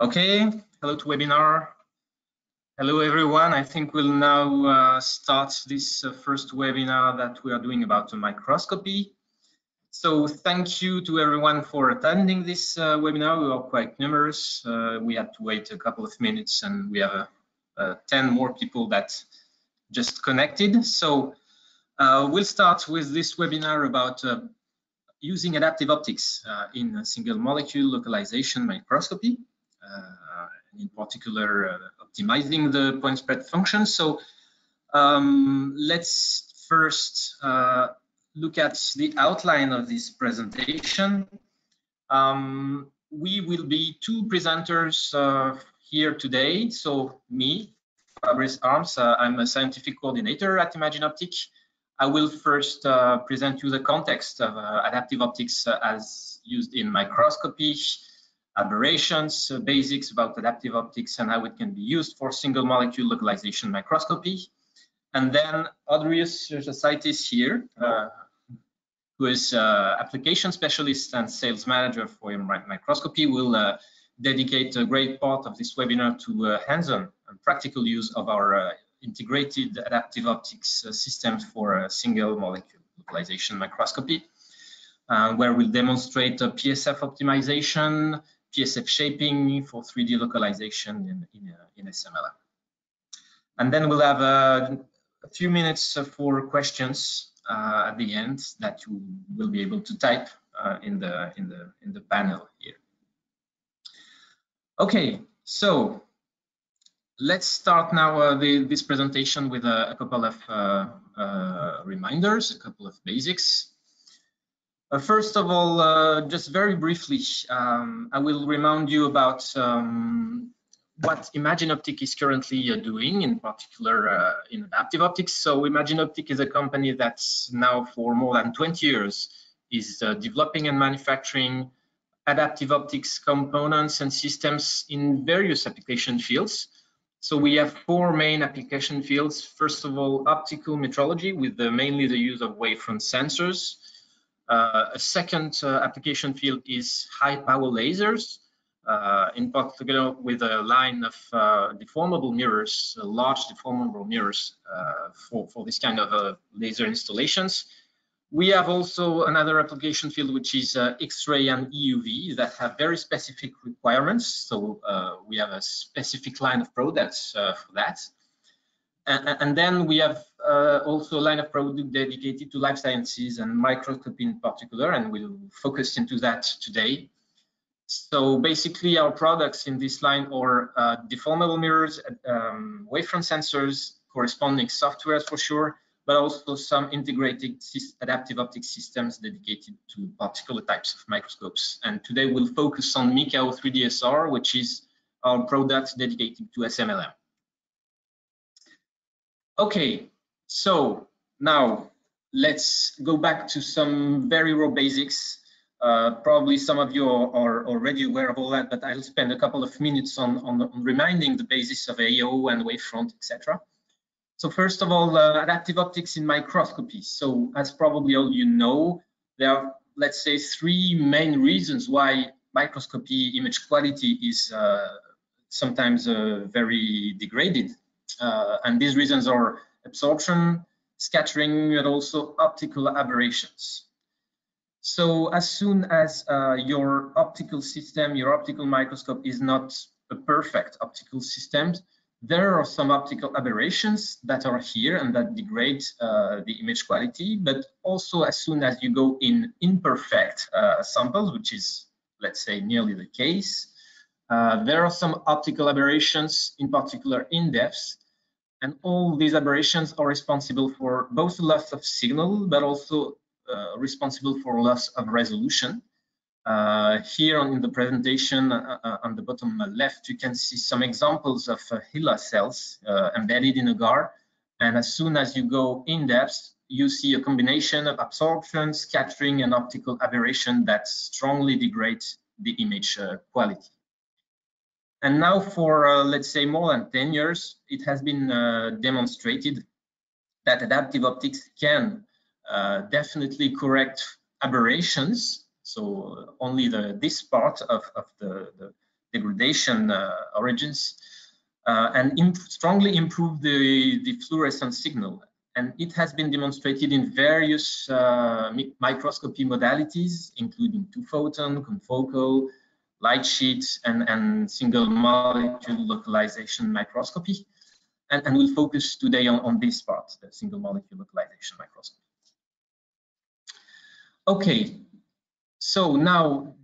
Okay, hello to webinar. Hello everyone, I think we'll now uh, start this uh, first webinar that we are doing about microscopy. So thank you to everyone for attending this uh, webinar. We are quite numerous. Uh, we had to wait a couple of minutes and we have uh, 10 more people that just connected. So uh, we'll start with this webinar about using adaptive optics in single molecule localization microscopy. Uh, in particular uh, optimizing the point spread function. So um, let's first uh, look at the outline of this presentation. Um, we will be two presenters uh, here today. So me, Fabrice Harms, uh, I'm a scientific coordinator at Imagine Optic. I will first uh, present you the context of adaptive optics as used in microscopy, aberrations, uh, basics about adaptive optics and how it can be used for single molecule localization microscopy. And then Audrius Jasaitis here, uh, who is uh, application specialist and sales manager for microscopy, will uh, dedicate a great part of this webinar to uh, hands-on and practical use of our uh, integrated adaptive optics systems for single molecule localization microscopy, where we'll demonstrate PSF optimization, PSF shaping for 3D localization in, in, uh, in SMLM. And then we'll have uh, a few minutes for questions uh, at the end that you will be able to type uh, in the in the in the panel here. Okay, so let's start now uh, the, this presentation with a, a couple of reminders, a couple of basics. Uh, first of all, uh, just very briefly, um, I will remind you about um, what Imagine Optic is currently uh, doing, in particular uh, in adaptive optics. So Imagine Optic is a company that's now for more than 20 years is uh, developing and manufacturing adaptive optics components and systems in various application fields. So we have four main application fields. First of all, optical metrology with the, mainly the use of wavefront sensors. Uh, a second uh, application field is high power lasers, uh, in particular with a line of deformable mirrors, large deformable mirrors for, for this kind of laser installations. We have also another application field, which is uh, X-ray and EUV that have very specific requirements. So uh, we have a specific line of products uh, for that. And, then we have uh, also a line of product dedicated to life sciences and microscopy in particular, and we'll focus into that today. So basically our products in this line are uh, deformable mirrors, um, wavefront sensors, corresponding softwares for sure, but also some integrated adaptive optics systems dedicated to particular types of microscopes. And today we'll focus on MicAO 3DSR, which is our product dedicated to SMLM. Okay, so now let's go back to some very raw basics. Uh, probably some of you are, are, already aware of all that, but I'll spend a couple of minutes on, on, on reminding the basis of AO and wavefront, etc. So first of all, uh, adaptive optics in microscopy. So as probably all you know, there are, let's say, three main reasons why microscopy image quality is uh, sometimes uh, very degraded. Uh, and these reasons are absorption, scattering, and also optical aberrations. So as soon as uh, your optical system, your optical microscope is not a perfect optical system, there are some optical aberrations that are here and that degrade uh, the image quality, but also as soon as you go in imperfect uh, samples, which is, let's say, nearly the case, uh, there are some optical aberrations, in particular in depths, and all these aberrations are responsible for both loss of signal, but also uh, responsible for loss of resolution. Uh, here on, in the presentation uh, uh on the bottom left, you can see some examples of uh, HeLa cells uh, embedded in agar. And as soon as you go in depth, you see a combination of absorption, scattering, and optical aberration that strongly degrades the image quality. And now for, uh, let's say, more than 10 years, it has been uh, demonstrated that adaptive optics can uh, definitely correct aberrations. So only the this part of, of the, the, degradation uh, origins uh, and imp strongly improve the, the fluorescence signal. And it has been demonstrated in various uh, microscopy modalities, including two-photon, confocal, light sheets, and, and single molecule localization microscopy. And, and we'll focus today on, on this part, the single molecule localization microscopy. Okay, so now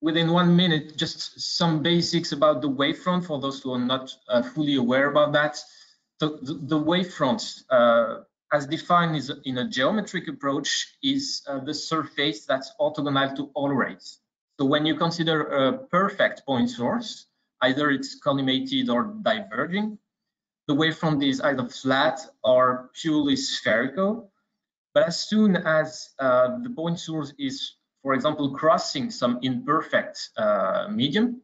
within one minute, just some basics about the wavefront for those who are not uh, fully aware about that. So the, the wavefront, uh, as defined is in a geometric approach, is uh, the surface that's orthogonal to all rays. So when you consider a perfect point source, either it's collimated or diverging, the wavefront is either flat or purely spherical. But as soon as uh, the point source is for example, crossing some imperfect uh, medium,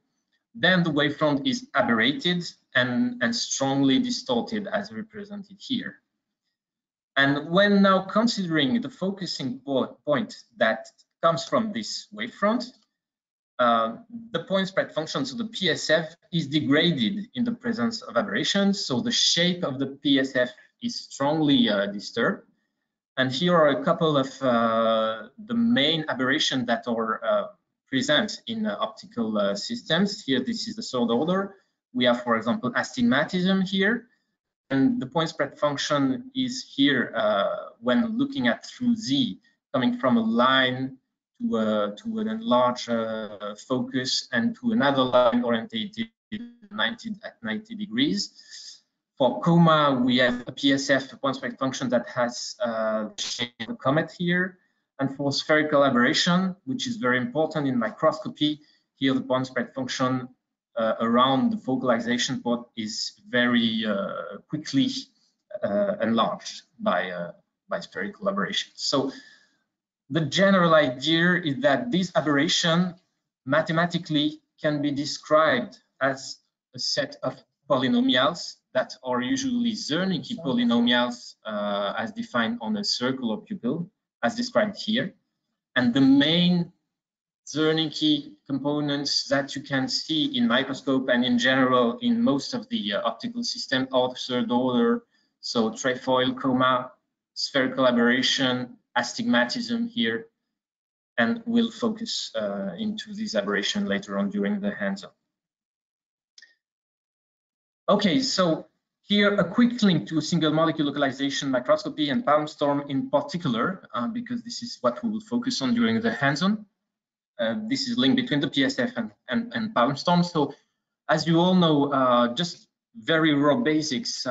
then the wavefront is aberrated and, and strongly distorted as represented here. And when now considering the focusing point that comes from this wavefront, uh, the point spread function, so the PSF, is degraded in the presence of aberrations. So the shape of the PSF is strongly uh, disturbed. And here are a couple of uh, the main aberrations that are uh, present in uh, optical systems. Here, this is the third order. We have, for example, astigmatism here. And the point spread function is here when looking at through Z, coming from a line to, uh, to an enlarged focus and to another line orientated 90, at 90 degrees. For coma, we have a PSF, a point spread function that has uh, the comet here. And for spherical aberration, which is very important in microscopy, here the point spread function uh, around the focalization point is very uh, quickly uh, enlarged by, uh, by spherical aberration. So the general idea is that this aberration mathematically can be described as a set of polynomials that are usually Zernike polynomials uh, as defined on a circular pupil, as described here. And the main Zernike components that you can see in microscope and in general in most of the uh, optical system are third order. So trefoil coma, spherical aberration, astigmatism here, and we'll focus uh, into this aberration later on during the hands-on. Okay, so here a quick link to single molecule localization microscopy and PalmStorm in particular, uh, because this is what we will focus on during the hands-on. Uh, this is linked between the PSF and, and, and PalmStorm. So as you all know, uh, just very raw basics,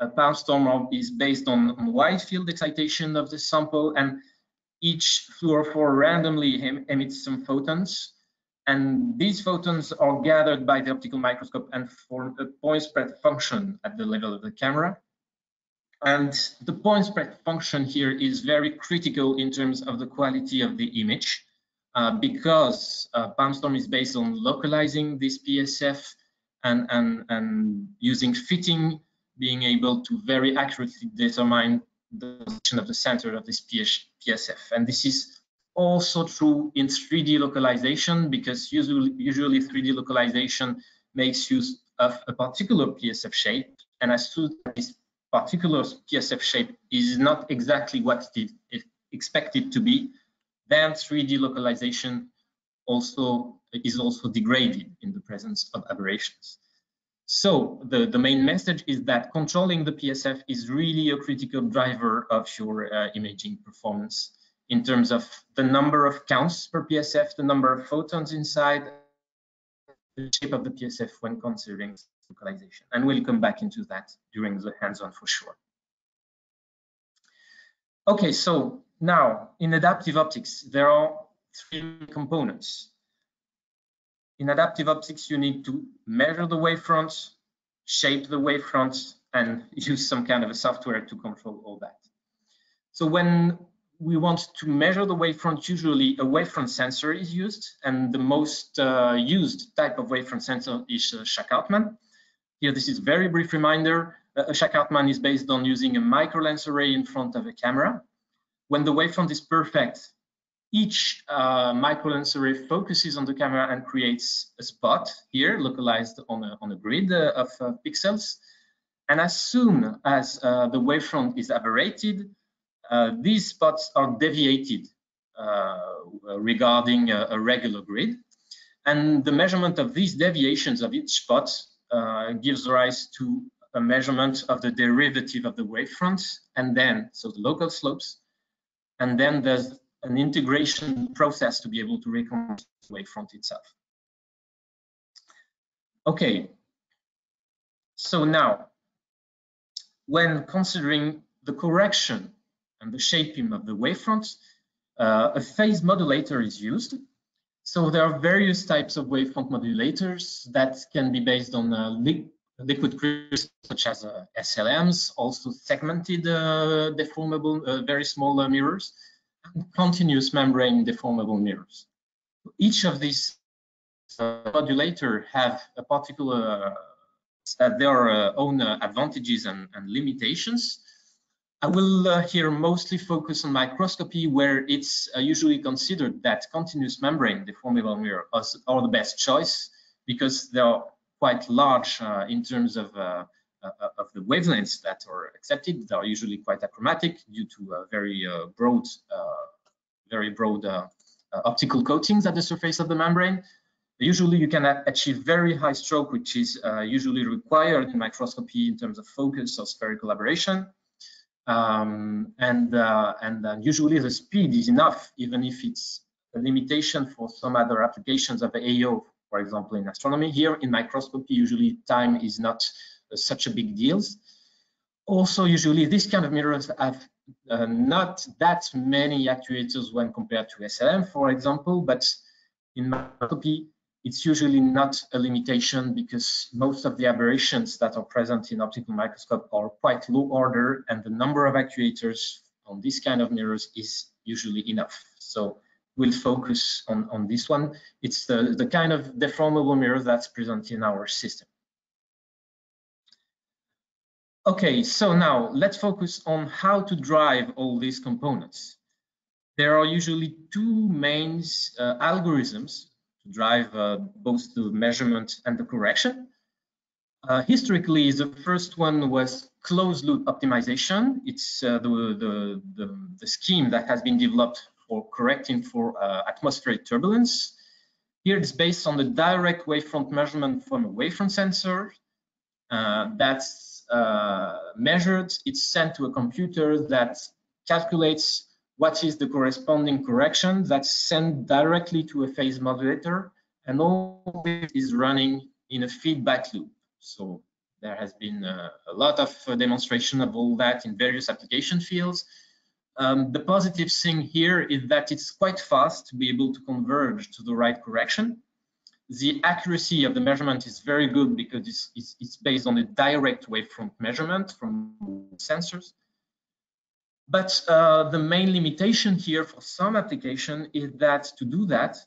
uh, PalmStorm is based on, on wide field excitation of the sample and each fluorophore randomly em emits some photons and these photons are gathered by the optical microscope and form a point spread function at the level of the camera. And the point spread function here is very critical in terms of the quality of the image uh, because uh, PalmStorm is based on localizing this PSF and, and, and using fitting, being able to very accurately determine the position of the center of this PSF. And this is also true in 3D localization because usually, usually 3D localization makes use of a particular PSF shape. And as soon as this particular PSF shape is not exactly what it is expected to be, then 3D localization also is also degraded in the presence of aberrations. So the, the main message is that controlling the PSF is really a critical driver of your uh, imaging performance in terms of the number of counts per PSF, the number of photons inside, the shape of the PSF when considering localization. And we'll come back into that during the hands-on for sure. Okay, so now in adaptive optics, there are three components. In adaptive optics, you need to measure the wavefront, shape the wavefront, and use some kind of a software to control all that. So when we want to measure the wavefront, usually a wavefront sensor is used, and the most uh, used type of wavefront sensor is uh, Shack-Hartmann. Here, this is a very brief reminder. Uh, a Shack-Hartmann is based on using a micro lens array in front of a camera. When the wavefront is perfect, each uh, microlens array focuses on the camera and creates a spot here localized on a, on a grid uh, of uh, pixels. And as soon as uh, the wavefront is aberrated, uh, these spots are deviated uh, regarding a, a, regular grid. And the measurement of these deviations of each spot gives rise to a measurement of the derivative of the wavefront, and then, so the local slopes, and then there's an integration process to be able to reconstruct the wavefront itself. Okay, so now, when considering the correction and the shaping of the wavefront, uh, a phase modulator is used. So there are various types of wavefront modulators that can be based on uh, li liquid crystals such as uh, SLMs, also segmented uh, deformable, uh, very small uh, mirrors, continuous membrane deformable mirrors. Each of these uh, modulator have a particular uh, their uh, own uh, advantages and, and, limitations. I will uh, here mostly focus on microscopy, where it's uh, usually considered that continuous membrane deformable mirror are the best choice because they are quite large in terms of uh, of the wavelengths that are accepted. They are usually quite achromatic due to very uh, broad, uh, very broad optical coatings at the surface of the membrane. Usually you can achieve very high stroke, which is usually required in microscopy in terms of focus or spherical aberration. Um, and uh, and uh, usually the speed is enough, even if it's a limitation for some other applications of AO, for example, in astronomy. Here in microscopy, usually time is not such a big deals. Also, usually these kind of mirrors have uh, not that many actuators when compared to SLM, for example, but in microscopy, it's usually not a limitation because most of the aberrations that are present in optical microscope are quite low order and the number of actuators on this kind of mirrors is usually enough. So we'll focus on, on this one. It's the, the kind of deformable mirror that's present in our system. Okay, so now let's focus on how to drive all these components. There are usually two main uh, algorithms to drive uh, both the measurement and the correction. Uh, historically, the first one was closed loop optimization. It's uh, the, the, the, the, scheme that has been developed for correcting for uh, atmospheric turbulence. Here it's based on the direct wavefront measurement from a wavefront sensor. Uh, that's measured, it's sent to a computer that calculates what is the corresponding correction that's sent directly to a phase modulator and all this is running in a feedback loop. So there has been uh, a lot of uh, demonstration of all that in various application fields. Um, the positive thing here is that it's quite fast to be able to converge to the right correction the accuracy of the measurement is very good because it's, it's, it's based on a direct wavefront measurement from sensors. But uh, the main limitation here for some application is that to do that,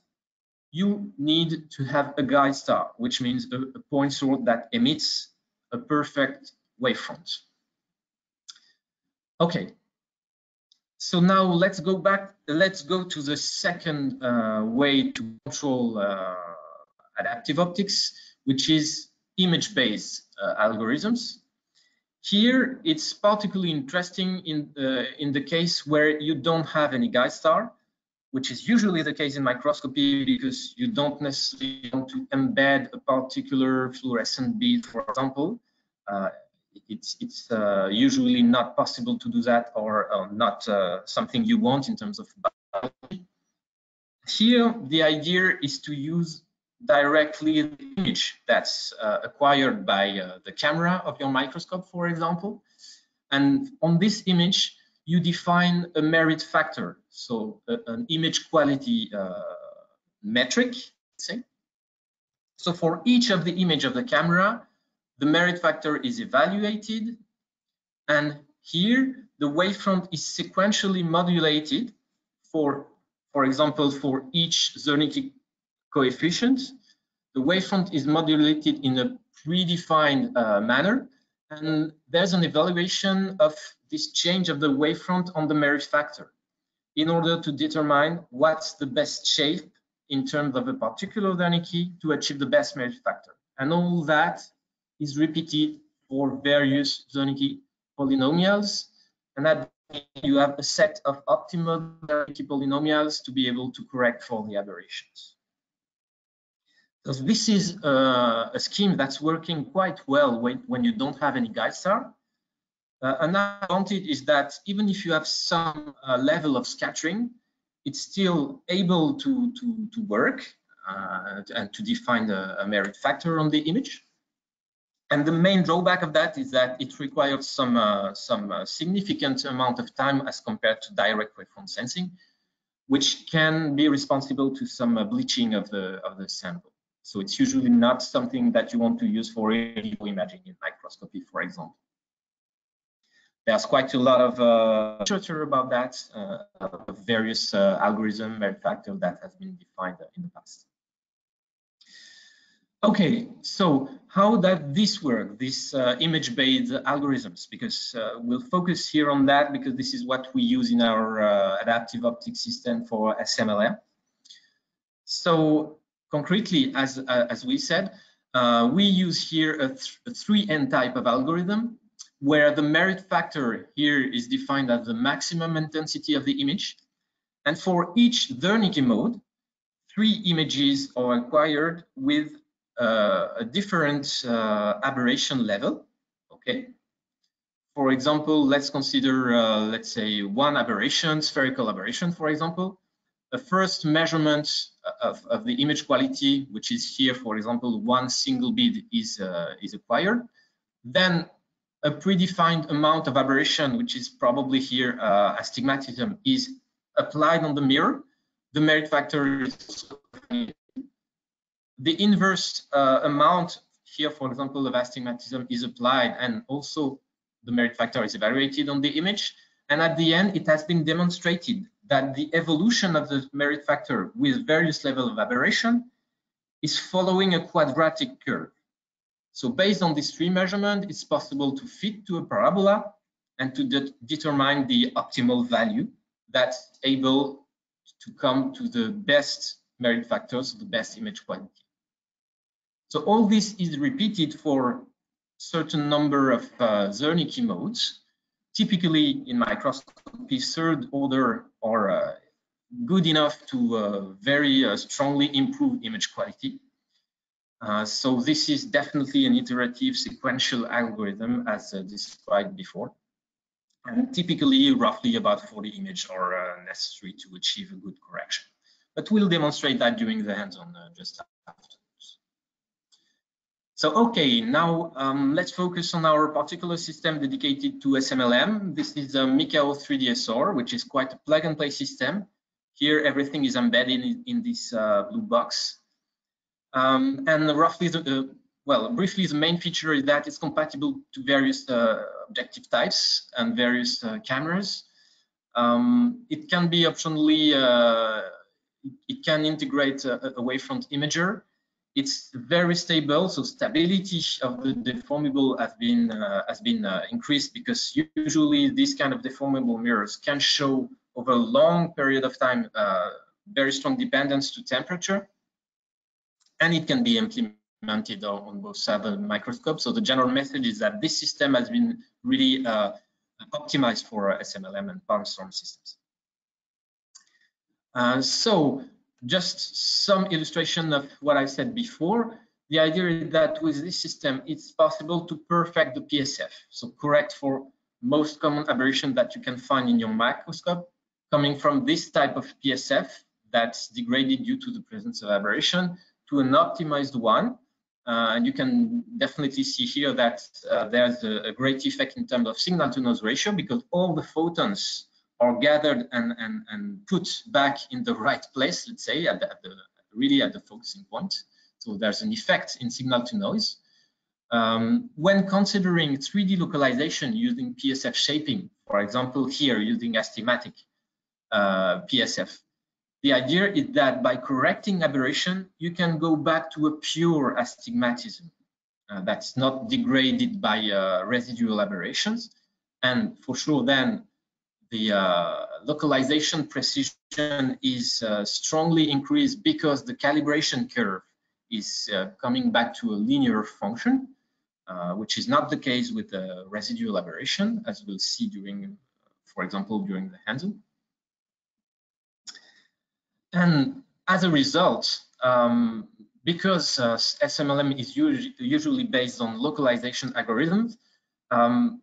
you need to have a guide star, which means a, a point source that emits a perfect wavefront. Okay, so now let's go back, let's go to the second uh, way to control uh, adaptive optics, which is image-based uh, algorithms. Here, it's particularly interesting in, uh, in the case where you don't have any guide star, which is usually the case in microscopy because you don't necessarily want to embed a particular fluorescent bead, for example. Uh, it's, it's uh, usually not possible to do that or uh, not uh, something you want in terms of biology. Here, the idea is to use directly the image that's uh, acquired by uh, the camera of your microscope, for example. And on this image, you define a merit factor, so an image quality uh, metric, say. So for each of the image of the camera, the merit factor is evaluated. And here, the wavefront is sequentially modulated for, for example, for each Zernike coefficient. The wavefront is modulated in a predefined uh, manner, and there's an evaluation of this change of the wavefront on the merit factor. in order to determine what's the best shape in terms of a particular Zernike to achieve the best merit factor. And all that is repeated for various Zernike polynomials. And that you have a set of optimal Zernike polynomials to be able to correct for the aberrations. So this is uh, a scheme that's working quite well when, when you don't have any guide star. Uh, another advantage is that even if you have some uh, level of scattering, it's still able to, to, to work uh, and to define a, a, merit factor on the image. And the main drawback of that is that it requires some, uh, some uh, significant amount of time as compared to direct waveform sensing, which can be responsible to some bleaching of the, of the sample. So it's usually not something that you want to use for imaging in microscopy, for example there's quite a lot of uh, literature about that, uh, various uh, algorithm merit factor that has been defined in the past. Okay, so how does this work, this uh, image-based algorithms? Because uh, we'll focus here on that because this is what we use in our uh, adaptive optics system for SMLM. So concretely, as, as we said, we use here a, th a 3N type of algorithm where the merit factor here is defined as the maximum intensity of the image. And for each Zernike mode, three images are acquired with uh, a different uh, aberration level. Okay. For example, let's consider, uh, let's say, one aberration, spherical aberration, for example. The first measurement of, of, the image quality, which is here, for example, one single bead is, uh, is acquired. Then a predefined amount of aberration, which is probably here uh, astigmatism, is applied on the mirror, the merit factor is the inverse uh, amount here, for example, of astigmatism is applied and also the merit factor is evaluated on the image. And at the end, it has been demonstrated that the evolution of the merit factor with various levels of aberration is following a quadratic curve. So based on this three measurement, it's possible to fit to a parabola and to de determine the optimal value that's able to come to the best merit factors, the best image quality. So all this is repeated for certain number of uh, Zernike modes. Typically in microscopy, third order are uh, good enough to uh, very uh, strongly improve image quality. So this is definitely an iterative sequential algorithm as described before. And typically roughly about 40 images are necessary to achieve a good correction. But we'll demonstrate that during the hands-on just afterwards. So okay, now um, let's focus on our particular system dedicated to SMLM. This is a MicAO 3DSR, which is quite a plug-and-play system. Here everything is embedded in, in this uh, blue box. Um, and roughly, the, uh, well, briefly, the main feature is that it's compatible to various uh, objective types and various uh, cameras. Um, it can be optionally, uh, it can integrate a, a wavefront imager. It's very stable, so stability of the deformable has been uh, has been uh, increased because usually these kind of deformable mirrors can show over a long period of time very strong dependence to temperature and it can be implemented on both several microscopes. So the general message is that this system has been really uh, optimized for uh, SMLM and PalmStorm systems. Uh, so just some illustration of what I said before. The idea is that with this system, it's possible to perfect the PSF. So correct for most common aberration that you can find in your microscope coming from this type of PSF that's degraded due to the presence of aberration to an optimized one. Uh, and you can definitely see here that uh, there's a, a, great effect in terms of signal to noise ratio because all the photons are gathered and, and, and put back in the right place, let's say, at the, at the, really at the focusing point. So there's an effect in signal to noise. Um, when considering 3D localization using PSF shaping, for example, here using astigmatic uh, PSF, the idea is that by correcting aberration, you can go back to a pure astigmatism uh, that's not degraded by uh, residual aberrations. And for sure, then the uh, localization precision is uh, strongly increased because the calibration curve is uh, coming back to a linear function, uh, which is not the case with the residual aberration, as we'll see during, for example, during the hands-on. And as a result, um, because uh, SMLM is usually, usually based on localization algorithms, um,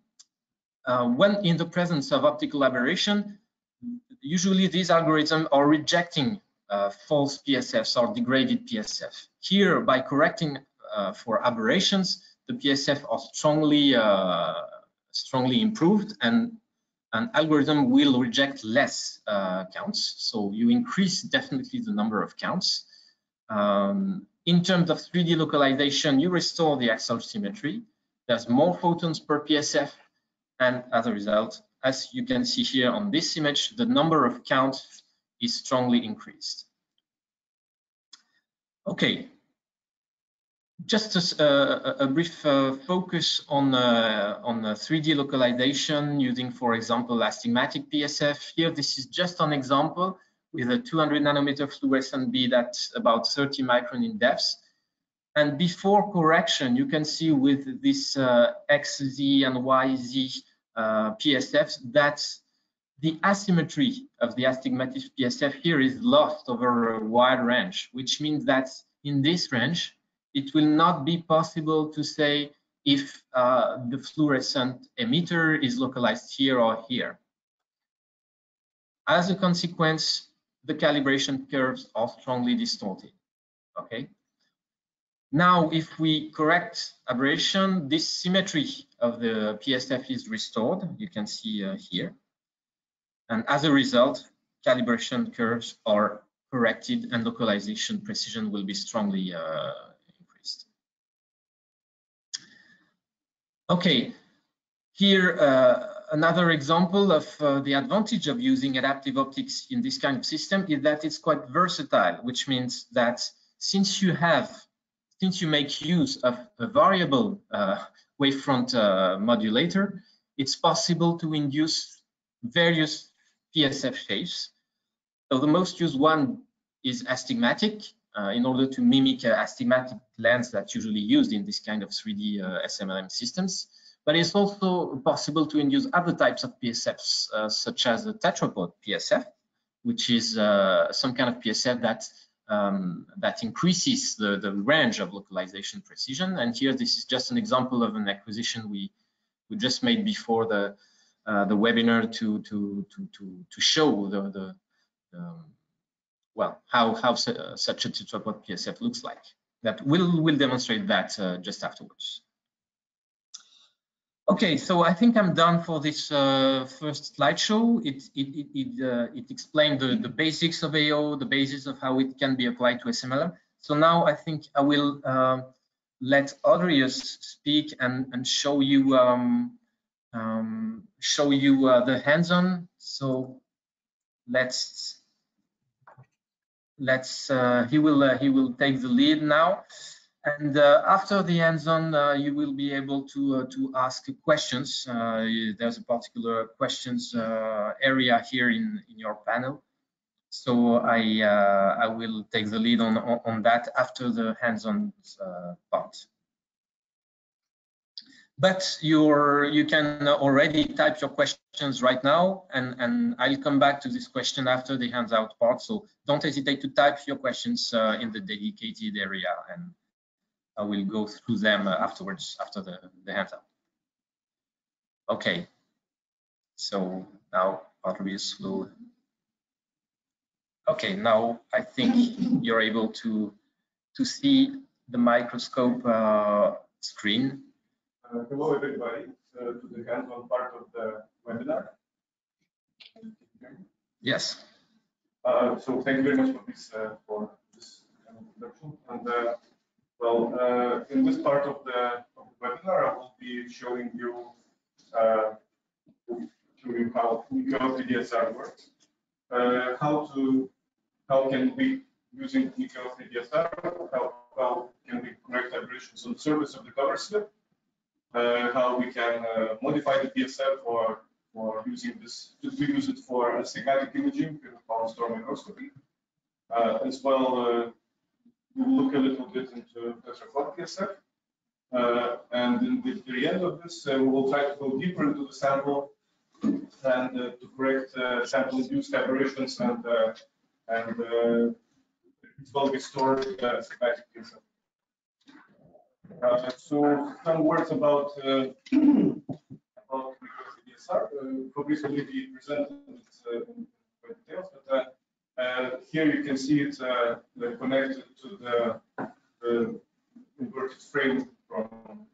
uh, when in the presence of optical aberration, usually these algorithms are rejecting uh, false PSFs or degraded PSF. Here, by correcting uh, for aberrations, the PSF are strongly uh, strongly improved and an algorithm will reject less uh, counts. So you increase definitely the number of counts. Um, in terms of 3D localization, you restore the axial symmetry. There's more photons per PSF and as a result, as you can see here on this image, the number of counts is strongly increased. Okay, just a, a brief uh, focus on uh, on 3D localization using, for example, astigmatic PSF. Here, this is just an example with a 200 nanometer fluorescent bead at about 30 micron in depth. And before correction, you can see with this uh, XZ and YZ uh, PSFs that the asymmetry of the astigmatic PSF here is lost over a wide range, which means that in this range, it will not be possible to say if uh, the fluorescent emitter is localized here or here. As a consequence, the calibration curves are strongly distorted, okay? Now, if we correct aberration, this symmetry of the PSF is restored. You can see uh, here. And as a result, calibration curves are corrected and localization precision will be strongly uh, increased. Okay, here uh, another example of uh, the advantage of using adaptive optics in this kind of system is that it's quite versatile, which means that since you have since you make use of a variable uh, wavefront uh, modulator, it's possible to induce various PSF shapes. So the most used one is astigmatic uh, in order to mimic astigmatic lens that's usually used in this kind of 3D uh, SMLM systems. But it's also possible to induce other types of PSFs, uh, such as the tetrapod PSF, which is uh, some kind of PSF that um, that increases the, the range of localization precision. And here, this is just an example of an acquisition we we just made before the uh, the webinar to to to to to show the the um, well how how uh, such a tetrapod PSF looks like. That will will demonstrate that uh, just afterwards. Okay, so I think I'm done for this uh, first slideshow. It it it it, uh, it, explained the, the basics of AO, the basis of how it can be applied to SMLM. So now I think I will uh, let Audrius speak and and show you um, um, show you uh, the hands-on. So let's let's uh, he will uh, he will take the lead now. And uh, after the hands-on, uh, you will be able to uh, to ask questions. Uh, there's a particular questions uh, area here in in your panel, so I uh, I will take the lead on on, that after the hands-on part. But you're you can already type your questions right now, and and I'll come back to this question after the hands-out part. So don't hesitate to type your questions in the dedicated area and I will go through them uh, afterwards, after the, the handout. Okay, so now Audrius will. Okay, now I think you're able to to see the microscope uh, screen. Uh, hello, everybody, uh, to the hands-on part of the webinar. Yes. Uh, so thank you very much for this uh, for this introduction. And well, uh, in this part of the, of the, webinar, I will be showing you uh, how MicAO 3DSR works, uh, how to how can we using MicAO 3DSR, how, how can we correct aberrations on the surface of the cover slip, uh, how we can uh, modify the PSF or for using this, to use it for astigmatic imaging in PalmStorm microscopy. Uh, as well, uh, we'll look a little bit into PSF. Uh, and in the end of this, uh, we will try to go deeper into the sample and uh, to correct uh, sample-induced aberrations and uh, and uh, it will be stored uh, astigmatic. Uh, so some words about uh, about DSR. Uh, Fabrice already presented it uh, in details, but uh, here you can see it uh, connected to the, the inverted frame from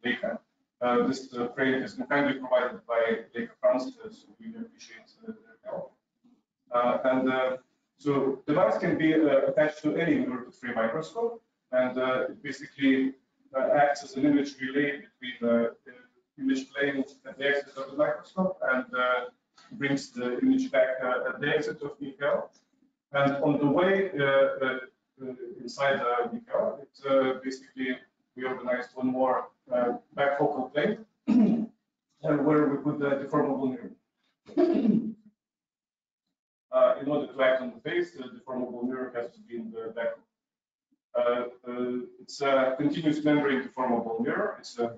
Leica. Uh, this uh, frame been kindly provided by Leica France, so we appreciate uh, their help. Uh, and uh, so the device can be attached to any inverted frame microscope, and it basically acts as an image relay between the image plane at the exit of the microscope and uh, brings the image back uh, at the exit of VCL. And on the way uh, uh, uh, inside the VCL, it basically we organized one more backfocal plane and where we put the deformable mirror. Uh, in order to act on the face, the deformable mirror has to be in the back. Uh, uh, it's a continuous membrane deformable mirror. It's a,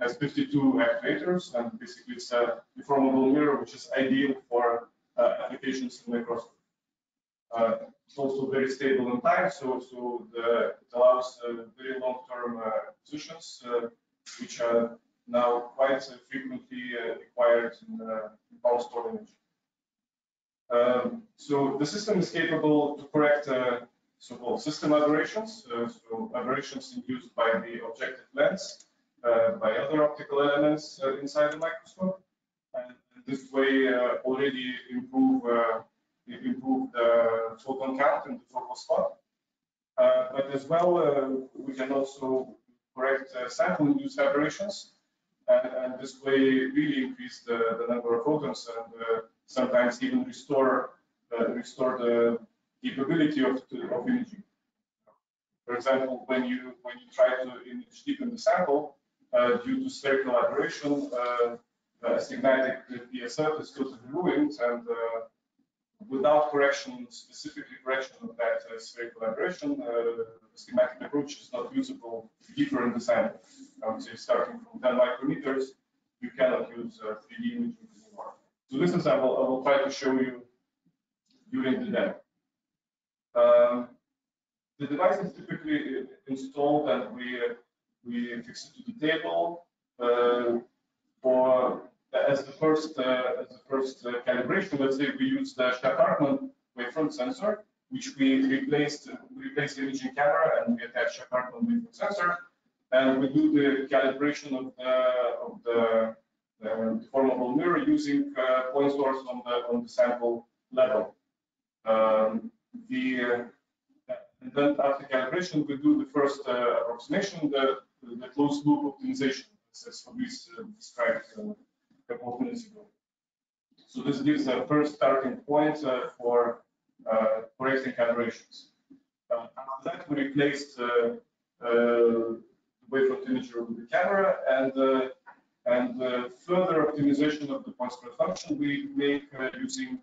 has 52 actuators, and basically it's a deformable mirror which is ideal for applications in microscopy. Uh, it's also very stable in time, so so the, it allows uh, very long-term uh, positions, uh, which are now quite uh, frequently uh, required in, in PalmStorm imaging. Um, so the system is capable to correct so-called system aberrations, so aberrations induced by the objective lens, by other optical elements inside the microscope, and this way already improve improve the photon count in the focal spot. Uh, but as well, uh, we can also correct uh, sample-induced aberrations, and, and, this way really increase the, the number of photons and uh, sometimes even restore uh, restore the capability of, of imaging. For example, when you when you try to image deep in the sample, uh, due to spherical aberration, uh, astigmatic PSF is totally ruined, and uh, without correction, specifically correction of that uh, spherical aberration, uh, astigmatic approach is not usable deeper in the sample. I would say starting from 10 micrometers, you cannot use uh, 3D imaging anymore. So this example I will try to show you during the demo. Um, the device is typically installed and we uh, we fix it to the table uh, for as the first uh, as the first uh, calibration. Let's say we use the Shack-Hartmann wavefront sensor, which we replaced we replaced the imaging camera and we attach Shack-Hartmann wavefront sensor, and we do the calibration of the of the deformable mirror using uh, point source on the on the sample level. Um, the uh, and then after calibration, we do the first uh, approximation, the, the closed loop optimization, as Fabrice uh, described a couple of minutes ago. So this gives a first starting point uh, for uh, correcting calibrations. Uh, after that, we replaced the wavefront imager with the camera, and and further optimization of the point spread function we make using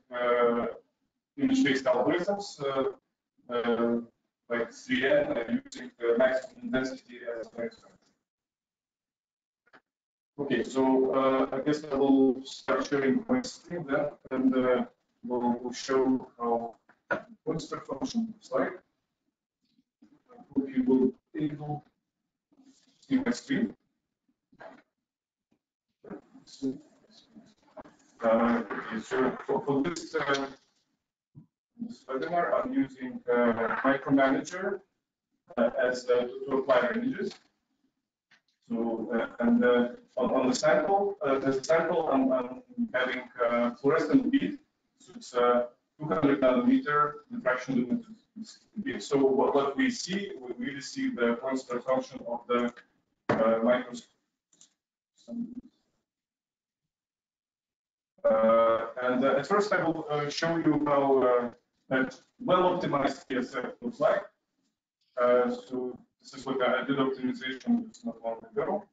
image-based algorithms uh, uh, like 3N uh, using maximum density as an experiment. Okay, so I guess I will start sharing my screen then, and we'll, we'll show how spread function looks like. I hope you will be able to see my screen. Uh, okay, so for, for this uh, this webinar, I'm using uh, Micromanager uh, as uh, to, to apply images. So, uh, and uh, on, on, the sample, uh, a sample, I'm, I'm having uh, fluorescent bead. So it's a 200 nanometer diffraction limit. So what, what we see, we really see the spread function of the microscope. Uh, and uh, at first I will uh, show you how that well-optimized PSF looks like. Uh, so this is what I did optimization just not long ago.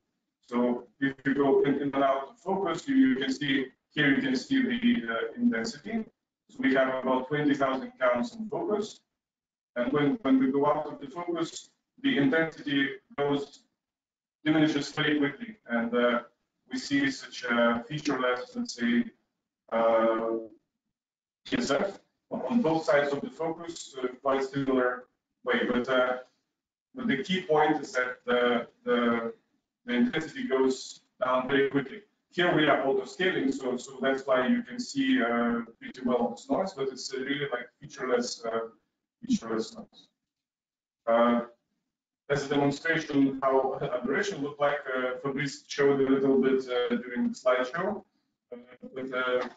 So if you go in, and out of focus, you, you, can see here you can see the uh, intensity. So we have about 20,000 counts in focus. And when, when we go out of the focus, the intensity goes diminishes very quickly. And uh, we see such a featureless, let's say, uh, on both sides of the focus, uh, quite similar way. But, uh, but the key point is that the, the, the intensity goes down very quickly. Here we are auto scaling, so so that's why you can see uh, pretty well this noise, but it's really like featureless, uh, featureless noise. Uh, as a demonstration how aberration looked like, uh, Fabrice showed a little bit uh, during the slideshow. Uh, but uh,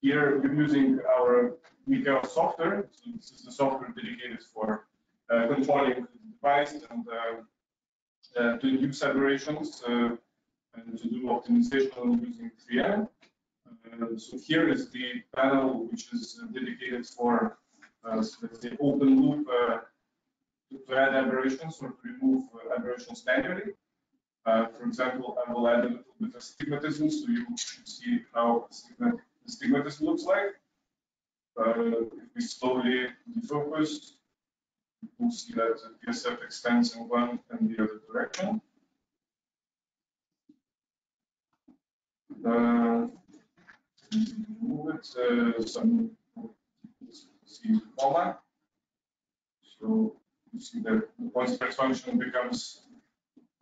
here we're using our MicAO software. So this is the software dedicated for uh, controlling the device and uh, to induce aberrations and to do optimization using 3M. Uh, so here is the panel which is dedicated for, uh, open loop uh, to add aberrations or to remove aberrations manually. for example, I will add a little bit of stigmatism so you see how stigmatism looks like. if we slowly defocus, we'll see that the PSF extends in one and the other direction. Uh, with uh, some see coma. So you see that the point spread function becomes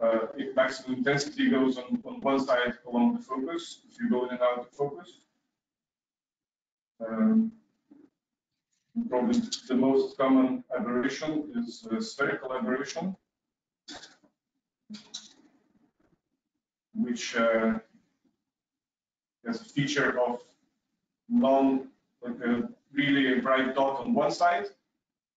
uh, if maximum intensity goes on, on one side along the focus, if you go in and out of focus. Um, probably the most common aberration is uh, spherical aberration, which uh, there's a feature of non, like a really bright dot on one side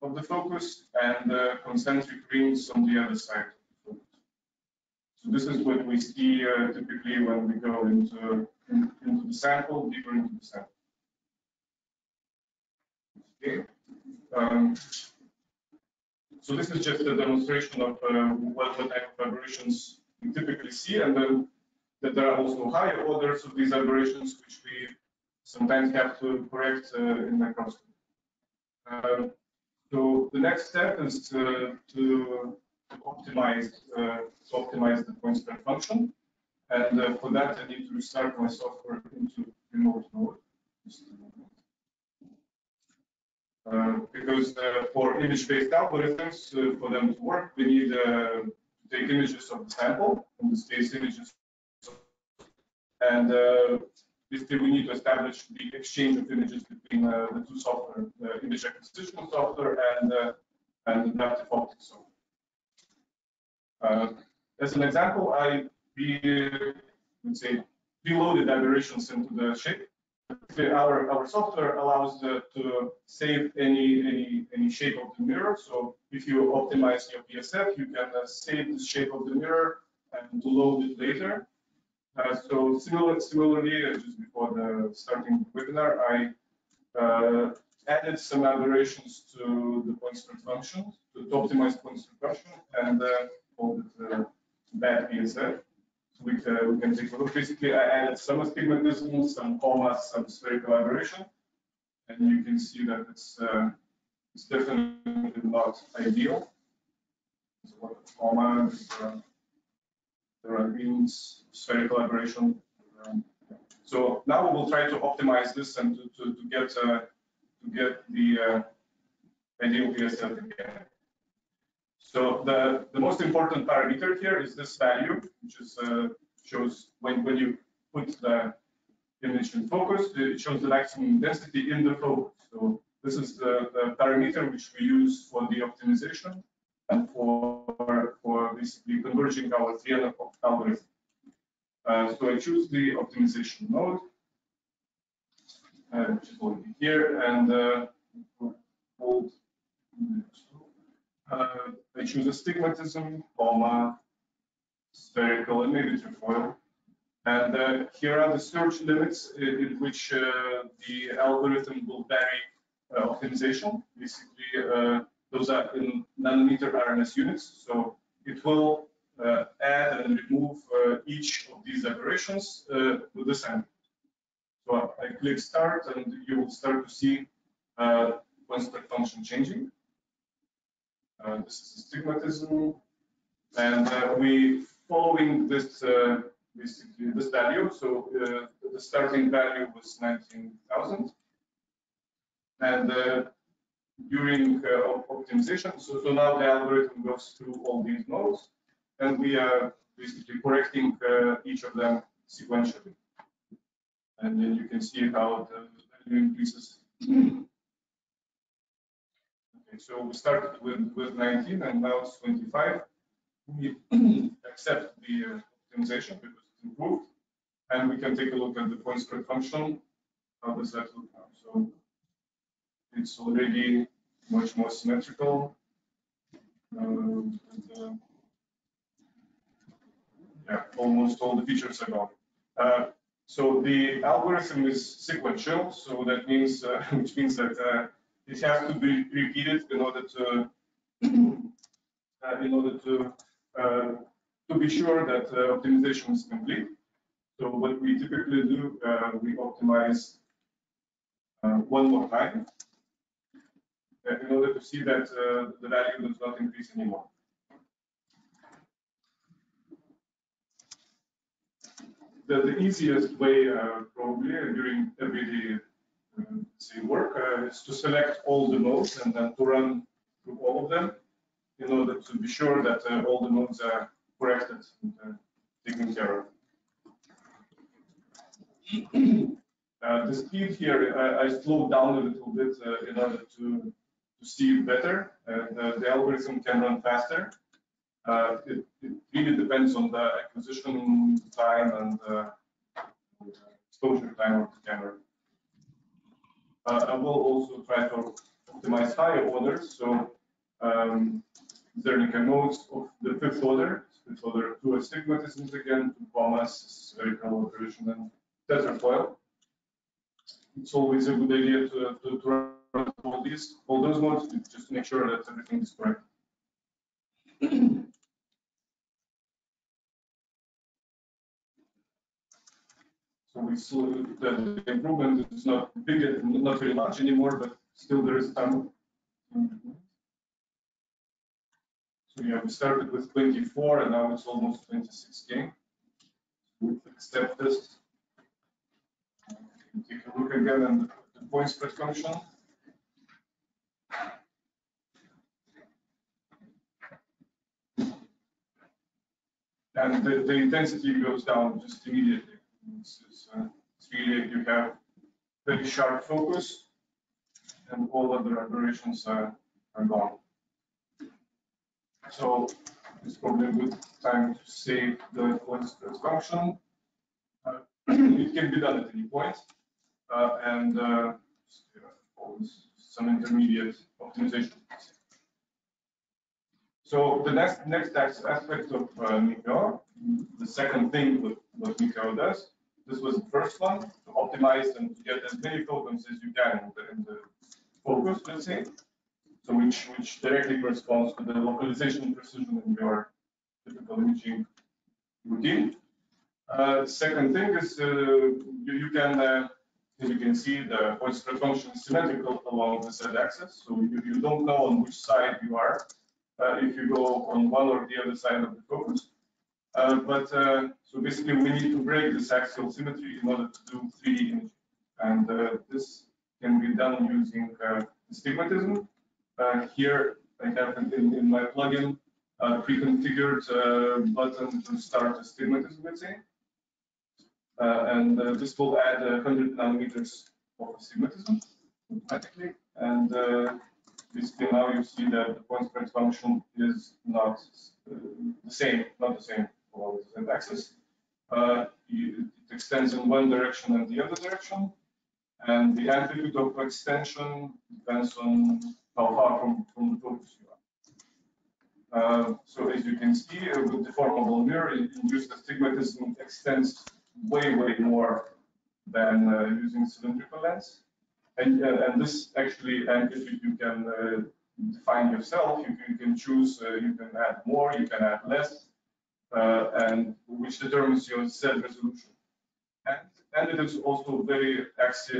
of the focus and uh, concentric rings on the other side. So this is what we see uh, typically when we go into, in, into the sample, deeper into the sample. Um, so this is just a demonstration of uh, what the type of aberrations we typically see, and then that there are also higher orders of these aberrations, which we sometimes have to correct uh, in microscopy. Uh, so the next step is to, to optimize uh, to optimize the point spread function, and uh, for that I need to restart my software into remote mode. Uh, because uh, for image-based algorithms, uh, for them to work, we need to take images of the sample, in this case images and uh, basically, we need to establish the exchange of images between uh, the two software, the image acquisition software and, uh, and adaptive optics software. Uh, as an example, I be, let's say, aberrations into the shape. Our, our software allows the, to save any, any, any shape of the mirror. So if you optimize your PSF, you can uh, save the shape of the mirror and load it later. Uh, so similar, similarly, uh, just before the starting webinar, I uh, added some aberrations to the point spread function to, to optimize point spread function and uh, called it uh, bad PSF. Uh, we can take a look. Basically, I added some astigmatism, some comas, some spherical aberration, and you can see that it's uh, it's definitely not ideal. So, coma, there are means spherical aberration. Um, so now we will try to optimize this and to, to, to get uh, to get the uh, ideal PSF. So the, the most important parameter here is this value, which is uh, shows when, when you put the image in focus, it shows the maximum density in the focus. So this is the, the parameter which we use for the optimization and for, for basically converging our three algorithm. Uh, so I choose the optimization mode, uh, which is already here, and uh, hold, uh, I choose astigmatism, coma, spherical, and maybe trefoil. And uh, here are the search limits in, in which uh, the algorithm will vary uh, optimization. Basically, uh, those are in nanometer RMS units. So it will uh, add and remove uh, each of these aberrations uh, with the sample. So I click start and you will start to see uh, per function changing. Uh, this is astigmatism. And uh, we following this uh, basically this value. So uh, the starting value was 19,000. And uh, during uh, optimization, so, so now the algorithm goes through all these nodes and we are basically correcting each of them sequentially. And then you can see how the value increases. Okay, so we started with, with 19 and now it's 25. We accept the uh, optimization because it's improved. And we can take a look at the point spread function. How does that look now? So it's already much more symmetrical. Um, and, uh, yeah, almost all the features are gone. Uh, so the algorithm is sequential, so that means, uh, which means that it has to be repeated in order to, uh, in order to, uh, to be sure that uh, optimization is complete. So what we typically do, we optimize one more time in order to see that the value does not increase anymore. the, the easiest way uh, probably during everyday uh, say work uh, is to select all the nodes and then to run through all of them in order to be sure that uh, all the nodes are corrected and uh, taken care of. Uh, the speed here, I, I, slowed down a little bit in order to, to see it better. the algorithm can run faster. Uh, it, it, really depends on the acquisition time and uh, exposure time of the camera. Uh, I will also try to optimize higher orders. So um, Zernike nodes of the fifth order, fifth order two astigmatisms again, two comas, very common version, and tetrafoil. It's always a good idea to, to, to run all these, all those nodes, just to make sure that everything is correct. So we saw that the improvement is not big, not very large anymore, but still there is some. So yeah, we started with 24 and now it's almost 26k. We accept this. Take a look again at the point spread function. And the, the intensity goes down just immediately. This is, uh, it's really you have very sharp focus and all other aberrations are, are gone. So it's probably a good time to save the point function. Uh, it can be done at any point, uh, and uh, some intermediate optimization. So the next next aspect of uh, the second thing that what Meteor does, this was the first one, to optimize and to get as many photons as you can in the, focus, let's say, so which, which directly corresponds to the localization precision in your typical imaging routine. Uh, second thing is uh, you, you, can, uh, as you can see, the point spread function is symmetrical along the z-axis, so you, you don't know on which side you are uh, if you go on one or the other side of the focus. Uh, but uh, so basically, we need to break this axial symmetry in order to do 3D imaging. And uh, this can be done using astigmatism. here, I have in, in my plugin a pre-configured button to start astigmatism, let's say. and this will add 100 nanometers of astigmatism automatically. And basically now you see that the point spread function is not uh, the same, not the same along the z-axis. Uh, it extends in one direction and the other direction. And the amplitude of extension depends on how far from, from the focus you are. Uh, so as you can see, uh, with deformable mirror, induced astigmatism extends way, way more than uh, using cylindrical lens. And, uh, and this actually amplitude you can uh, define yourself. You can, you can choose, you can add more, you can add less uh, and which determines your Z resolution. And, and it is also very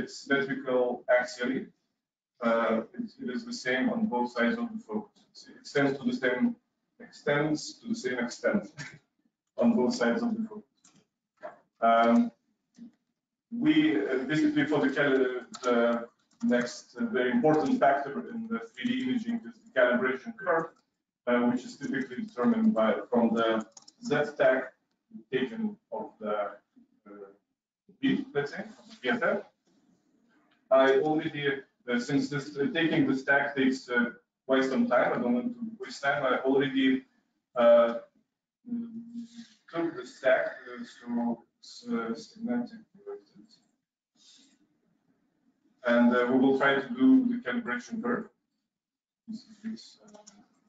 symmetrical axially. Uh, it, it is the same on both sides of the focus. It extends to the same extends to the same extent on both sides of the focus. Um, we uh, basically for the, the next uh, very important factor in the 3D imaging is the calibration curve, uh, which is typically determined by from the Z stack taken of the B, let's say. I already, uh, since this uh, taking the stack takes uh, quite some time, I don't want to waste time. I already uh, took the stack, it's semantic and uh, we will try to do the calibration curve. This is uh,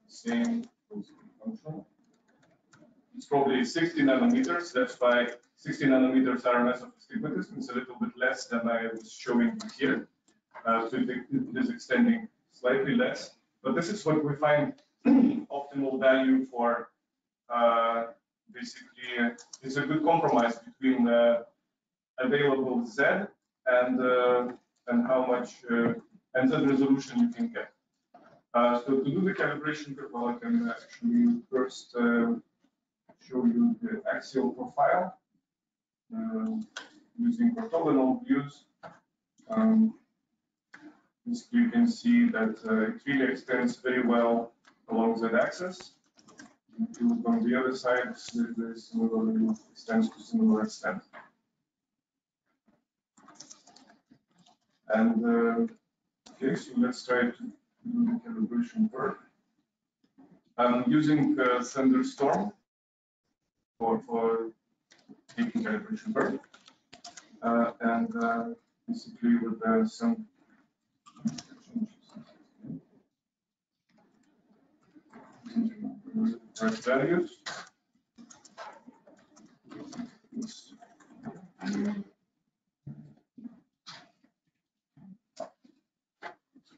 same function. It's probably 60 nanometers. That's why 60 nanometers RMS of astigmatism is a little bit less than I was showing here. Uh, so it, is extending slightly less. But this is what we find optimal value for uh, basically, uh, it's a good compromise between the available Z and uh, and how much uh, and resolution you can get. Uh, so to do the calibration, well, I can actually first uh, show you the axial profile using orthogonal views. Um, you can see that uh, it really extends very well along the axis. If you look on the other side, it extends to similar extent. And uh, okay, so let's try to do the calibration curve. I'm using uh, ThunderSTORM for, for taking calibration curve. Uh, and uh, basically with uh, some values.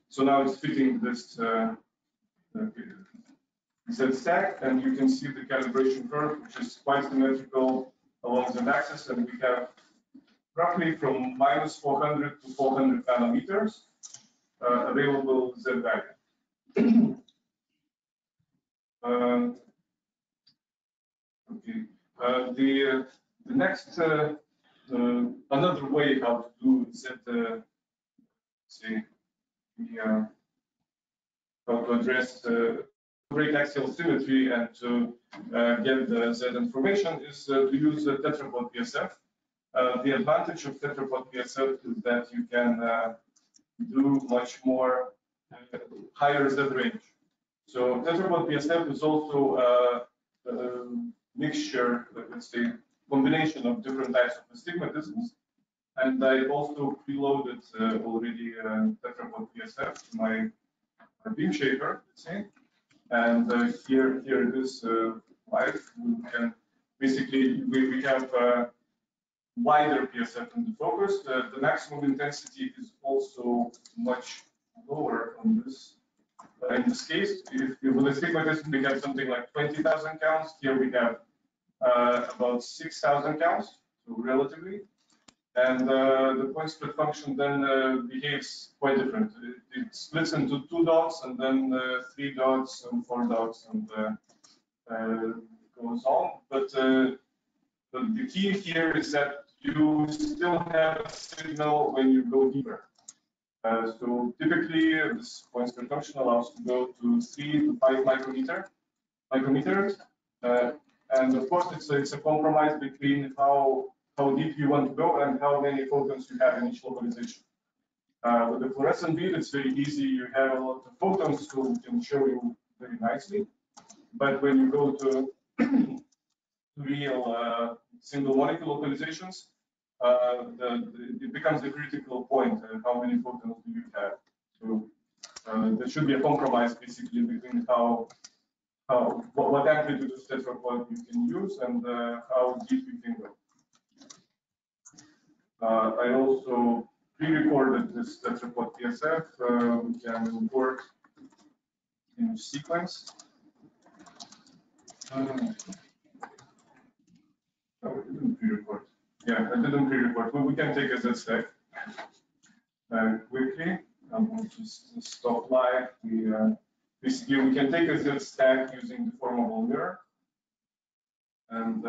So now it's fitting this uh, Z stack, and you can see the calibration curve, which is quite symmetrical along the axis, and we have roughly from minus 400 to 400 nanometers uh, available Z value. uh, okay, uh, the, uh, the next uh, uh, another way how to do Z, say the, how to address axial symmetry and to uh, get the Z information is uh, to use the tetrapod PSF. Uh, the advantage of tetrapod PSF is that you can do much more higher Z range. So tetrapod PSF is also a, a mixture, let's say, combination of different types of astigmatisms. And I also preloaded uh, already uh, tetrapod PSF to my, my beam shaper, let's say. And uh, here, here it is uh. We can basically we, we have uh, wider PSF in the focus. The, the maximum intensity is also much lower on this. In this case, if, if with astigmatism we have something like 20,000 counts, here we have uh, about 6,000 counts, so relatively. And uh, the point split function then uh, behaves quite different. It, it, splits into two dots and then uh, three dots and four dots and uh, uh, goes on. But the, the key here is that you still have a signal when you go deeper. Uh, so typically, this point split function allows to go to three to five micrometer, micrometers. Uh, and of course, it's a, it's a compromise between how how deep you want to go and how many photons you have in each localization. Uh, with the fluorescent bead, it's very easy. You have a lot of photons, we can show you very nicely. But when you go to real uh, single molecule localizations, uh, the, the, it becomes the critical point. Uh, how many photons do you have? So uh, there should be a compromise basically between how how what, what amplitude of tetrapod you can use and uh, how deep you can go. Uh, I also pre-recorded this tetrapod PSF. Uh, we can import in sequence. Um, oh, we didn't pre-record. Yeah, I didn't pre-record, but we can take a Z stack uh, quickly. Um, just stop live. We uh, basically we can take a Z stack using deformable mirror, and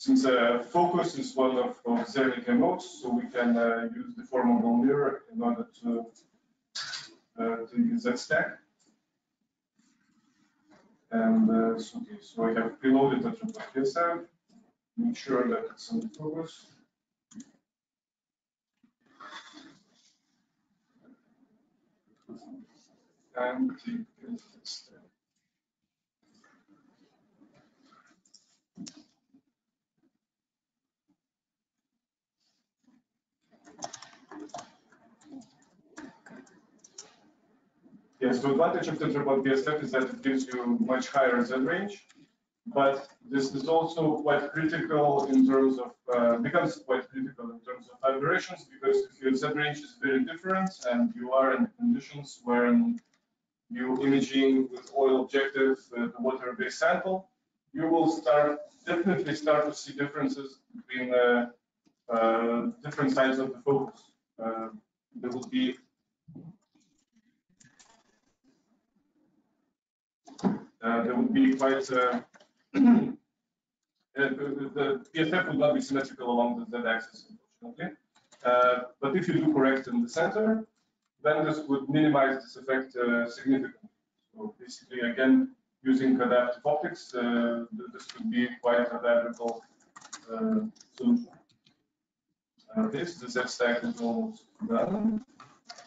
since uh, focus is one of, of Zernike modes, so we can uh, use deformable mirror in order to uh, to use that stack. And uh, so, okay, so I have preloaded the TriplePSF, make sure that it's in focus. And Yes, the advantage of TetraPod is that it gives you much higher Z range, but this is also quite critical in terms of, uh, becomes quite critical in terms of aberrations, because if your Z range is very different and you are in conditions where you imaging with oil objective uh, the water-based sample, you will start, definitely start to see differences between uh, uh different sides of the focus. Uh, there will be Uh, there would be quite uh, uh, the, PSF would not be symmetrical along the z-axis, unfortunately. Uh, but if you do correct in the center, then this would minimize this effect uh, significantly. So basically, again, using adaptive optics, uh, this could be quite a valuable solution. This, the Z stack is almost done.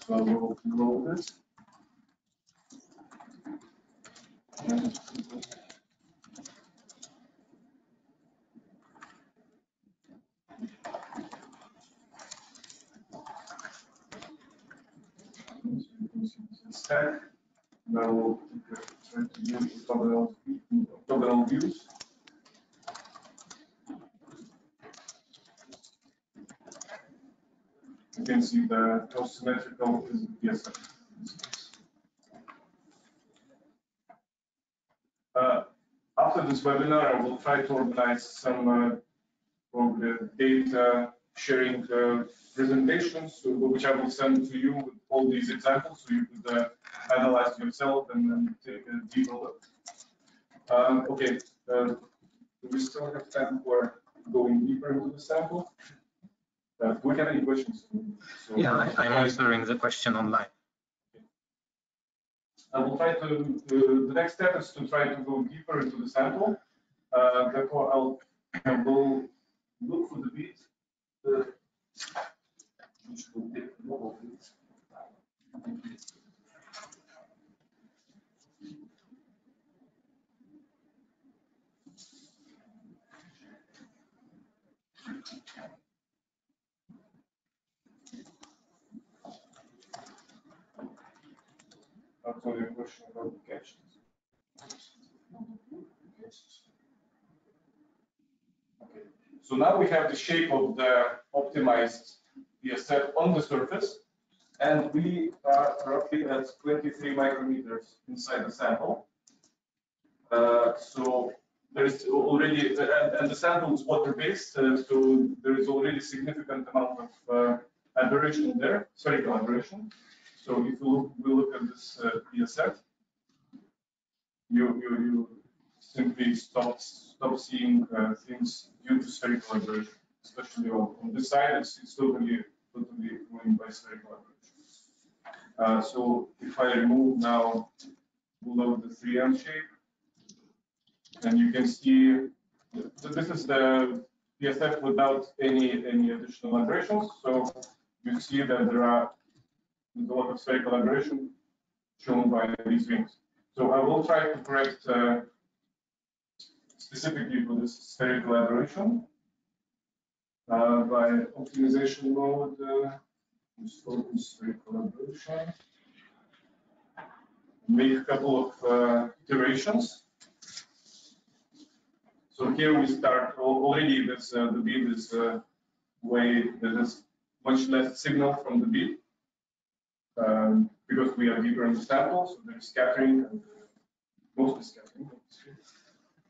So I will roll this. Stack. Now we'll try to use orthogonal views. You can see the how symmetrical is the Uh, after this webinar, I will try to organize some uh, data sharing uh, presentations, which I will send to you with all these examples, so you could uh, analyze yourself and, then take a deeper look. Um, okay, uh, do we still have time for going deeper into the sample? Uh, do we have any questions? So, yeah, I, I'm answering the question online. I will try to, to, the next step is to try to go deeper into the sample. Uh, therefore, I'll, I will look for the beat, uh, which will take question about the. Okay. So now we have the shape of the optimized PSF on the surface, and we are roughly at 23 micrometers inside the sample. Uh, so there's already, and, and the sample is water-based, uh, so there is already significant amount of uh, aberration there, spherical aberration. So if you look, we look at this uh, PSF, you, you, you simply stop, stop seeing uh, things due to spherical aberration, especially on, on this side, it's, it's totally, totally ruined by spherical aberration. Uh, so if I remove now below the 3M shape, and you can see so this is the PSF without any any additional aberrations. So you see that there are a lot of spherical aberration shown by these wings. So I will try to correct uh, specifically for this spherical aberration uh, by optimization mode, uh, focus spherical aberration, make a couple of uh, iterations. So here we start already with uh, the bead is uh, way there is much less signal from the bead um, because we are deeper in the sample, so there's scattering, and mostly scattering.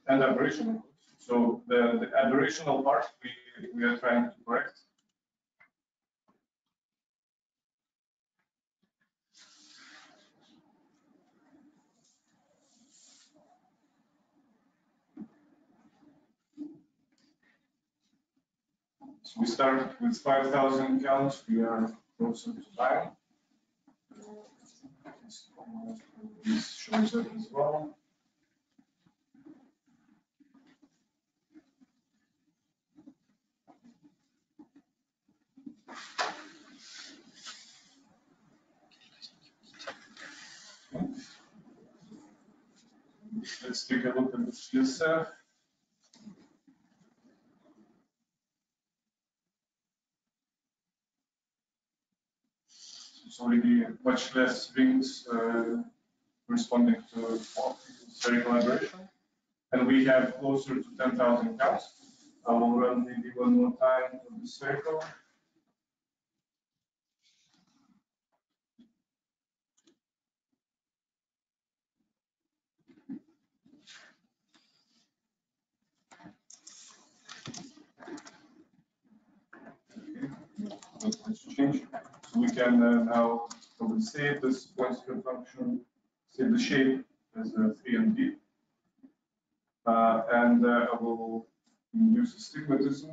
and aberration. So the, the aberrational part we, we are trying to correct. So we start with 5,000 counts. We are closer to nine. This shows as well. Let's take a look at the CSF. It's already much less rings uh, responding to spherical aberration. And we have closer to 10,000 counts. I will run maybe one more time on the circle. Change. We can uh, now probably save this point square function, save the shape as a 3 and b. Uh, and uh, I will use astigmatism.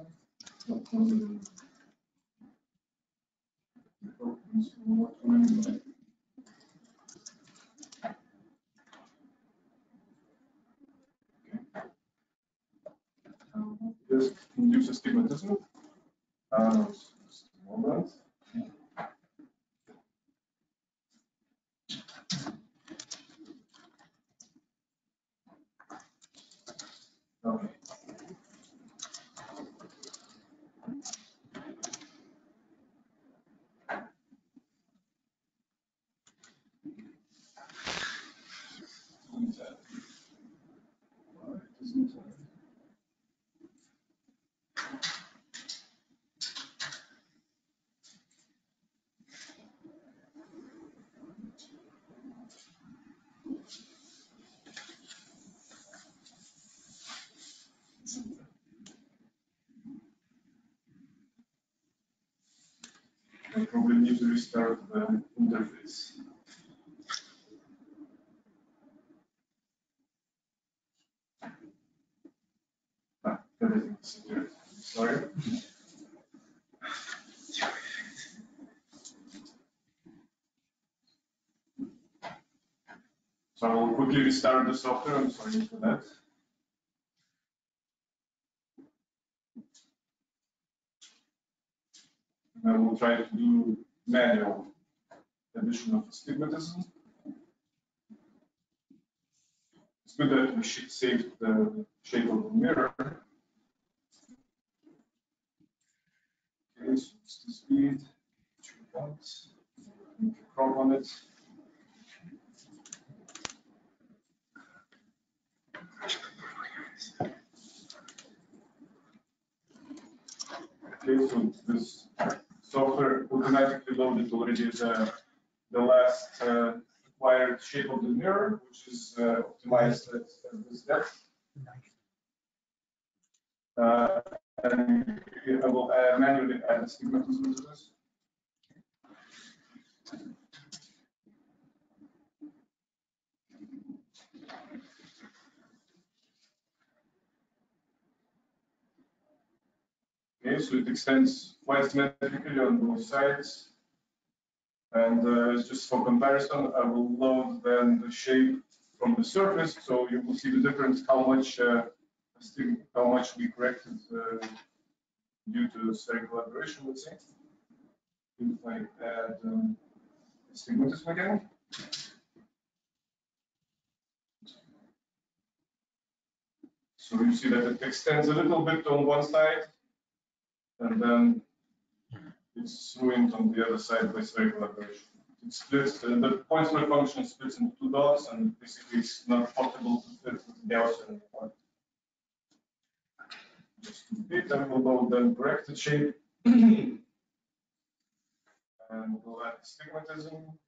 Just induce astigmatism. Uh, just a moment. Okay. Why doesn't it- I probably need to restart the interface. Ah. Sorry. So I will quickly restart the software. I'm sorry for that. Try to do manual addition of astigmatism. It's good that we should save the shape of the mirror. Okay, so it's the speed, two points, crop on it. Okay, so this software automatically loaded already the, the last uh, required shape of the mirror, which is uh, optimized at, at this depth. Uh, and I will uh, manually add astigmatism to this. Okay, so it extends quite symmetrically on both sides. And uh, just for comparison, I will load then the shape from the surface, so you will see the difference, how much, uh, how much we corrected uh, due to spherical aberration, let's say. If I add um, astigmatism again. So you see that it extends a little bit on one side, and then it's ruined on the other side by spherical aberration. It splits, uh, the point square function splits into two dots, and basically it's not possible to fit with Gaussian point. Just to repeat, and we'll go then corrected shape. And we'll add astigmatism.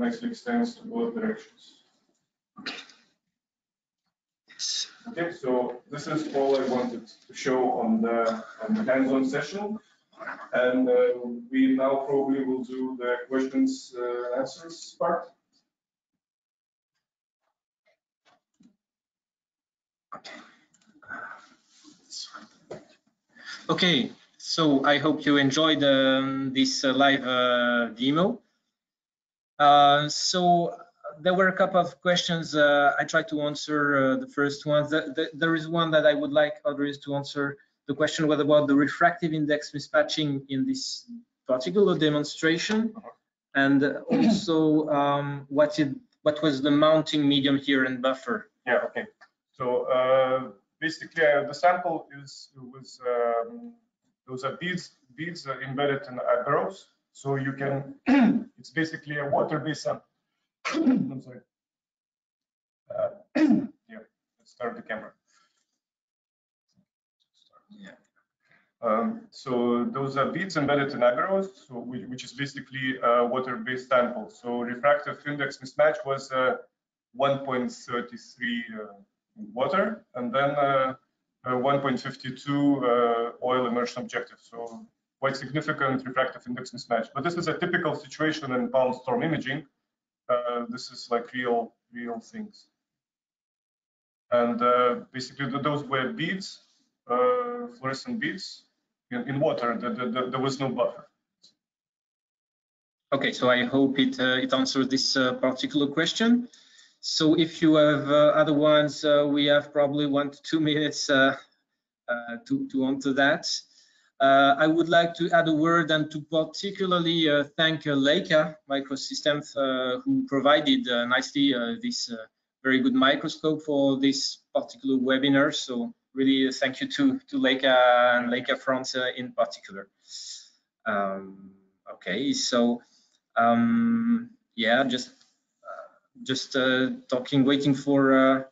nicely extends to both directions. Okay, so this is all I wanted to show on the, the hands-on session. And uh, we now probably will do the questions uh, answers part. Okay, so I hope you enjoyed um, this uh, live uh, demo. Uh, so there were a couple of questions. Uh, I tried to answer uh, the first ones. The, the, there is one that I would like others to answer. The question was about the refractive index mismatching in this particular demonstration, and also um, what it what was the mounting medium here and buffer. Yeah, okay. So uh, basically, uh, the sample is was um, those are beads beads are embedded in agarose. So you can it's basically a water-based sample. I'm sorry. Uh, yeah, let's start the camera. Yeah. Um, so those are beads embedded in agarose, so which, is basically a water-based sample. So refractive index mismatch was uh, 1.33 uh, water, and then uh, 1.52 uh, oil immersion objective. So quite significant refractive index mismatch. But this is a typical situation in PalmStorm imaging. Uh, this is like real, real things. And uh, basically those were beads, uh, fluorescent beads in, in water. The, the, the, there was no buffer. Okay, so I hope it it answers this particular question. So if you have other ones, we have probably one to two minutes to to answer that. Uh, I would like to add a word and to particularly uh, thank uh, Leica Microsystems who provided nicely this very good microscope for this particular webinar. So really thank you to, to Leica and Leica France in particular. Um, okay, so um, yeah, just uh, just uh, talking, waiting for uh,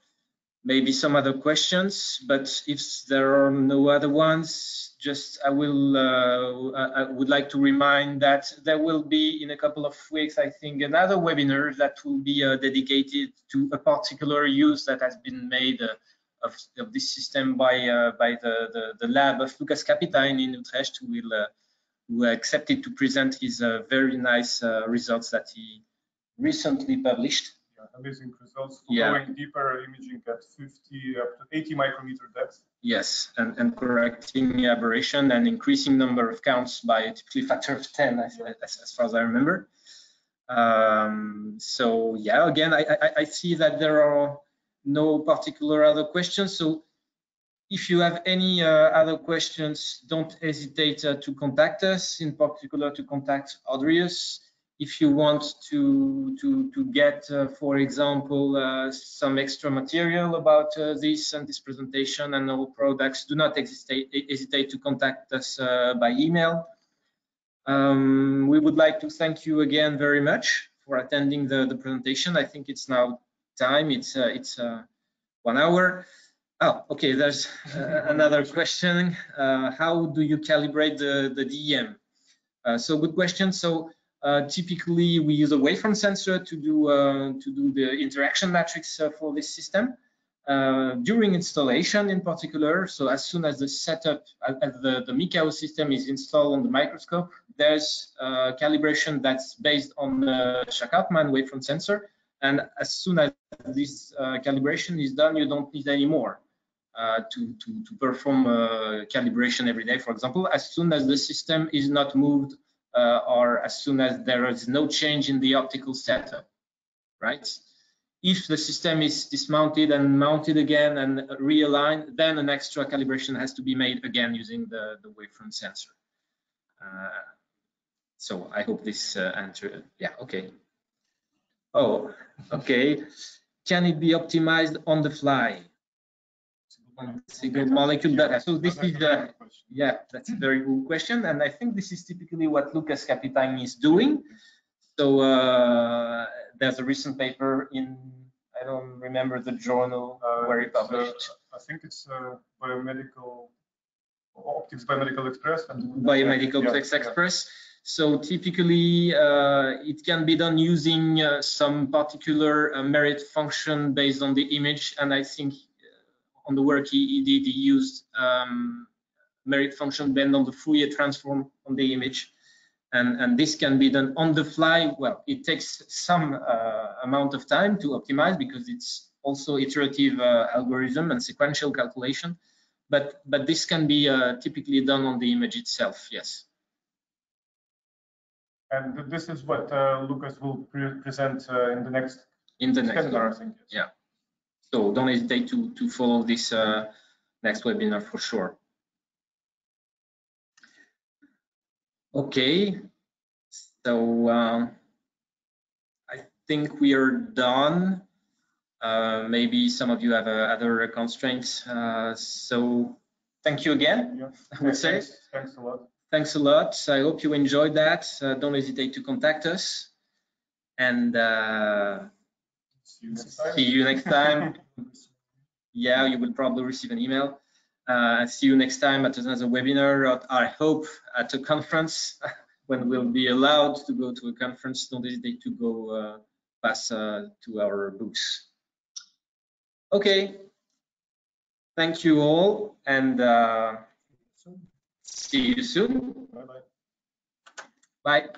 maybe some other questions. But if there are no other ones, just I will uh, I would like to remind that there will be in a couple of weeks I think another webinar that will be uh, dedicated to a particular use that has been made uh, of, of, this system by uh, by the, the, the lab of Lucas Kapitein in Utrecht who will uh, who accepted to present his uh, very nice results that he recently published amazing results yeah. going deeper imaging at 50 up to 80 micrometer depth. Yes, and, and correcting aberration and increasing number of counts by typically factor of 10, as, as, as far as I remember. Um, so yeah, again, I, I, I see that there are no particular other questions. So if you have any uh, other questions, don't hesitate uh, to contact us, in particular to contact Audrius if you want to to to get, uh, for example, uh, some extra material about uh, this and this presentation and all products, do not hesitate, hesitate to contact us uh, by email. Um, we would like to thank you again very much for attending the, the presentation. I think it's now time. It's uh, it's uh, one hour. Oh, okay. There's another question. how do you calibrate the the DM? so good question. So typically, we use a wavefront sensor to do uh, to do the interaction matrix uh, for this system. Uh, during installation, in particular, so as soon as the setup, as the the MicAO system is installed on the microscope, there's calibration that's based on the Shack-Hartmann wavefront sensor. And as soon as this calibration is done, you don't need any more. Uh, to, to, to, perform uh, calibration every day, for example, as soon as the system is not moved uh, or as soon as there is no change in the optical setup, right? If the system is dismounted and mounted again and realigned, then an extra calibration has to be made again using the, the wavefront sensor. Uh, so I hope this uh, answered. Yeah, okay. Oh, okay. Can it be optimized on the fly? Single molecule data. So this is the, yeah, that's a very good question. And I think this is typically what Lucas Kapitein is doing. So uh, there's a recent paper in, I don't remember the journal uh, where he published. Uh, I think it's uh, biomedical, optics biomedical express. biomedical yeah, express. Yeah. So typically, uh, it can be done using uh, some particular uh, merit function based on the image. And I think uh, on the work he, did, he used um, merit function based on the Fourier transform on the image. And, and this can be done on the fly. Well, it takes some uh, amount of time to optimize because it's also iterative uh, algorithm and sequential calculation. But, but this can be uh, typically done on the image itself, yes. And this is what uh, Lucas will pre present uh, in the next In the next webinar, I think. yes. Yeah. So don't hesitate to, to follow this uh, next webinar for sure. Okay, so um, I think we are done. Uh, maybe some of you have uh, other constraints. Uh, so thank you again. Yeah. I would say. Thanks, thanks a lot. Thanks a lot. I hope you enjoyed that. Uh, don't hesitate to contact us. And uh, See you next time. see you next time. yeah, you will probably receive an email. Uh, see you next time at another webinar, or I hope at a conference when we'll be allowed to go to a conference. Don't hesitate to go uh, pass uh, to our booths. Okay. Thank you all and uh, see you soon. Bye-bye. Bye.